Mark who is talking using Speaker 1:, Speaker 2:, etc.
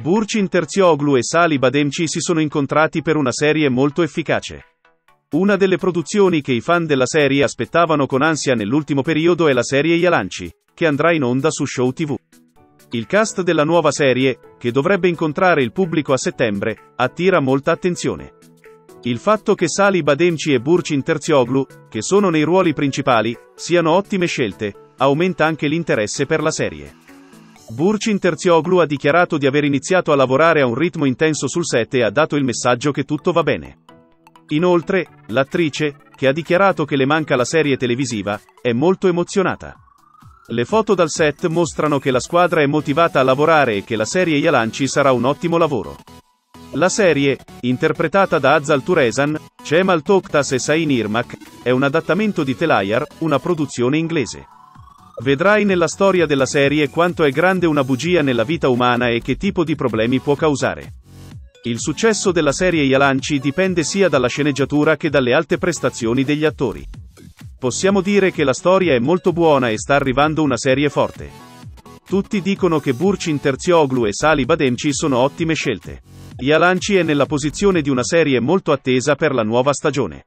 Speaker 1: Burçin Terzioglu e Sali Bademci si sono incontrati per una serie molto efficace. Una delle produzioni che i fan della serie aspettavano con ansia nell'ultimo periodo è la serie Yalanci, che andrà in onda su Show TV. Il cast della nuova serie, che dovrebbe incontrare il pubblico a settembre, attira molta attenzione. Il fatto che Sali Bademci e Burçin Terzioglu, che sono nei ruoli principali, siano ottime scelte, aumenta anche l'interesse per la serie. Burçin Terzioglu ha dichiarato di aver iniziato a lavorare a un ritmo intenso sul set e ha dato il messaggio che tutto va bene. Inoltre, l'attrice, che ha dichiarato che le manca la serie televisiva, è molto emozionata. Le foto dal set mostrano che la squadra è motivata a lavorare e che la serie Yalanci sarà un ottimo lavoro. La serie, interpretata da Azal Turesan, Cemal Toktas e Sain Irmak, è un adattamento di Telayar, una produzione inglese. Vedrai nella storia della serie quanto è grande una bugia nella vita umana e che tipo di problemi può causare. Il successo della serie Yalanci dipende sia dalla sceneggiatura che dalle alte prestazioni degli attori. Possiamo dire che la storia è molto buona e sta arrivando una serie forte. Tutti dicono che Burçin Terzioglu e Sali Bademci sono ottime scelte. Yalanci è nella posizione di una serie molto attesa per la nuova stagione.